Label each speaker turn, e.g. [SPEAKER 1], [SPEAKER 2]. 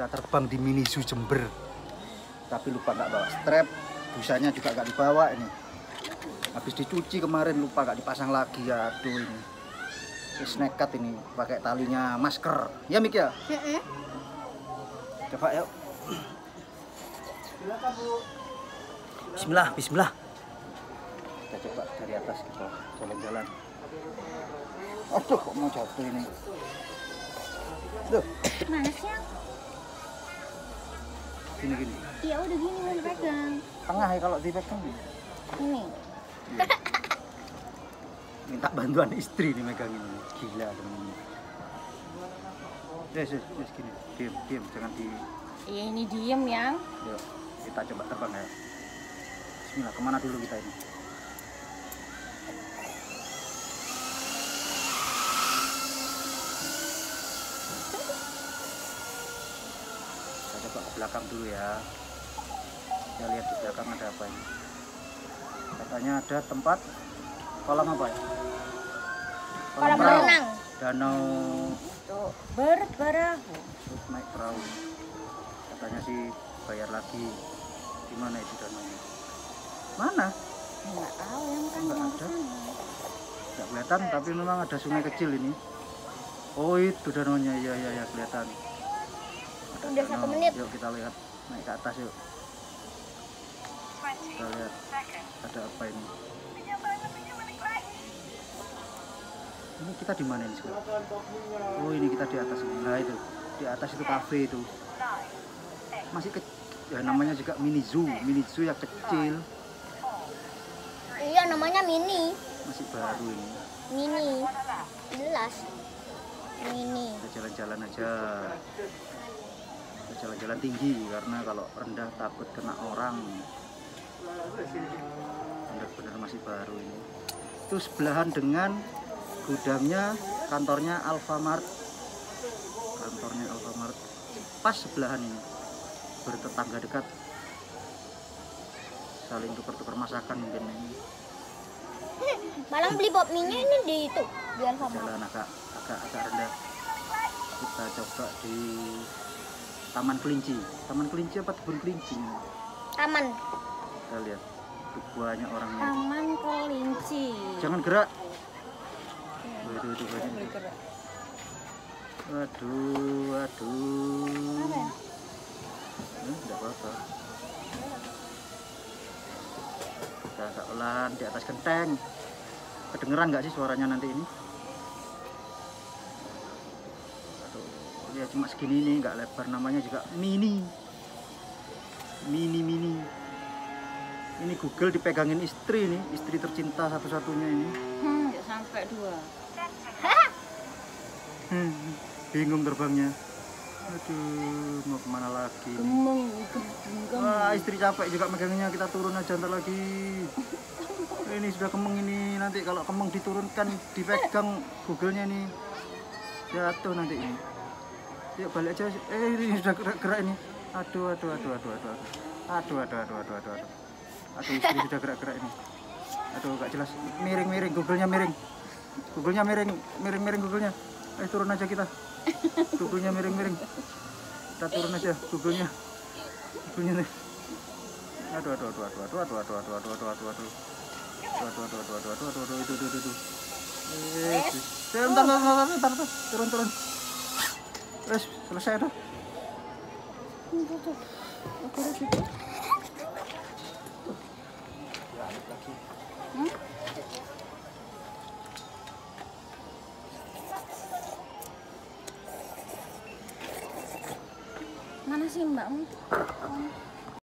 [SPEAKER 1] kita terbang di mini zoo Jember. Tapi lupa nggak bawa strap busanya juga nggak dibawa ini. Habis dicuci kemarin lupa nggak dipasang lagi aduh ini. Terus nekat ini pakai talinya masker. Ya Mik ya? Coba yuk. Bismillah Bismillah. Kita coba dari atas kita jalan-jalan. Aduh kok mau jatuh ini? Duh,
[SPEAKER 2] Mana sih yang?
[SPEAKER 1] Gini gini
[SPEAKER 2] Iya udah gini mau dipegang.
[SPEAKER 1] tengah ya kalau dipegang.
[SPEAKER 2] Ini.
[SPEAKER 1] minta bantuan istri nih megang ini gila temen yes yes yes gini. Diam diam jangan di
[SPEAKER 2] Iya ini diem yang.
[SPEAKER 1] yuk kita coba terbang ya. Bismillah ke mana dulu kita ini coba ke belakang dulu ya. Kita lihat di belakang ada apa ini. Katanya ada tempat kolam apa ya
[SPEAKER 2] Kolam
[SPEAKER 1] perahu.
[SPEAKER 2] renang.
[SPEAKER 1] danau.
[SPEAKER 2] Tuh berperahu.
[SPEAKER 1] terus naik perahu. Katanya sih bayar lagi. Di mana itu danaunya? Mana?
[SPEAKER 2] Enggak tahu yang kan
[SPEAKER 1] Nggak
[SPEAKER 2] yang
[SPEAKER 1] ada. nggak kelihatan tapi memang ada sungai kecil ini. Oh itu danaunya. Iya iya ya kelihatan
[SPEAKER 2] Udah satu menit.
[SPEAKER 1] yuk kita lihat. Naik ke atas yuk. Kita lihat ada apa ini. Ini kita di mana ini sekarang? Oh ini kita di atas ini. Nah itu. Di atas itu kafe itu. Masih kecil ya namanya juga mini zoo. Mini zoo yang kecil.
[SPEAKER 2] Iya namanya mini.
[SPEAKER 1] masih baru ini.
[SPEAKER 2] Mini. Jelas. Mini.
[SPEAKER 1] kita jalan-jalan aja jalan-jalan tinggi karena kalau rendah takut kena orang. Benar-benar masih baru ini. Itu sebelahan dengan gudangnya kantornya Alfamart. Kantornya Alfamart. Pas sebelahan ini bertetangga dekat. Saling tukar-tukar masakan mungkin ini.
[SPEAKER 2] Malah beli mie ini di itu di Alfamart.
[SPEAKER 1] jalan agak agak agak rendah. Kita coba di Taman Kelinci Taman Kelinci apa kebun kelinci?
[SPEAKER 2] Taman.
[SPEAKER 1] kita lihat itu banyak orangnya
[SPEAKER 2] Taman kelinci.
[SPEAKER 1] jangan gerak waduh itu banyak
[SPEAKER 2] Boleh gerak.
[SPEAKER 1] waduh waduh
[SPEAKER 2] Apa ya?
[SPEAKER 1] Eh, tidak apa-apa kita agak pelan di atas genteng kedengeran nggak sih suaranya nanti ini ya cuma segini nih nggak lebar namanya juga mini mini mini ini Google dipegangin istri nih istri tercinta satu-satunya ini
[SPEAKER 2] Hmm, nggak sampai dua.
[SPEAKER 1] Hmm, bingung terbangnya aduh mau ke mana lagi nih? Wah, istri capek juga megangnya. Kita turun aja ntar lagi. Ini sudah kemeng ini. Nanti kalau kemeng diturunkan, dipegang googlenya ini. Jatuh nanti ini. Yuk balik aja. Eh, ini sudah gerak-gerak ini. Aduh, aduh, aduh, aduh, aduh, aduh. Aduh, aduh, aduh, aduh, aduh, aduh. Aduh, istri sudah gerak-gerak ini. Aduh, gak jelas. Miring-miring, googlenya miring. Googlenya miring, miring-miring googlenya. Eh, turun aja kita. Googlenya miring-miring. Kita turun aja googlenya. Googlenya nih. Aduh, aduh, aduh, aduh, aduh, aduh, aduh, aduh, aduh, aduh, aduh, aduh. Aduh, aduh, aduh, aduh, aduh, aduh, aduh, aduh, itu, itu, itu, itu. Eh, eh, bentar, bentar, bentar, bentar, bentar. turun, turun. Wes, selesai.
[SPEAKER 2] Tuh? Mana sih mbakmu?